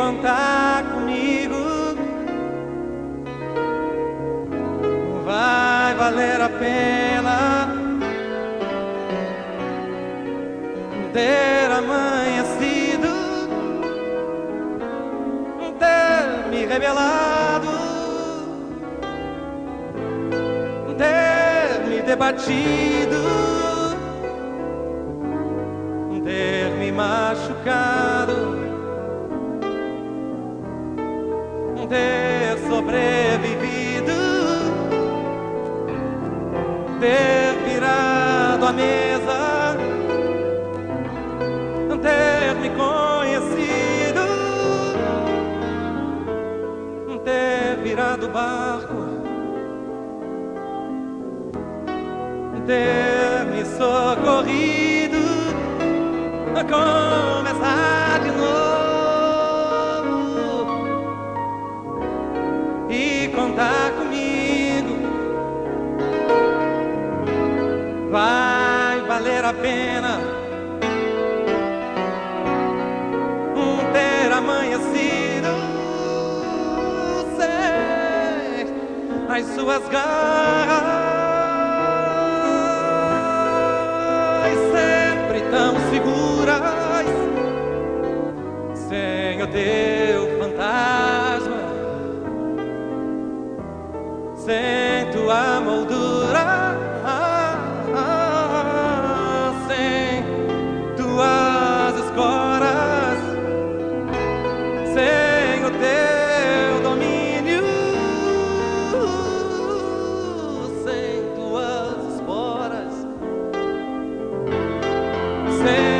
contar comigo. Vai valer a pena ter amanhecido, ter me revelado, ter me debatido, ter me machucado. Ter sobrevivido, ter virado a mesa, ter me conhecido, ter virado barco, ter me socorrido, contar comigo. Vai valer a pena um ter amanhecido ser as suas garras sempre tão seguras sem o tua moldura, sem tuas escoras, sem o teu domínio, sem tuas esporas, sem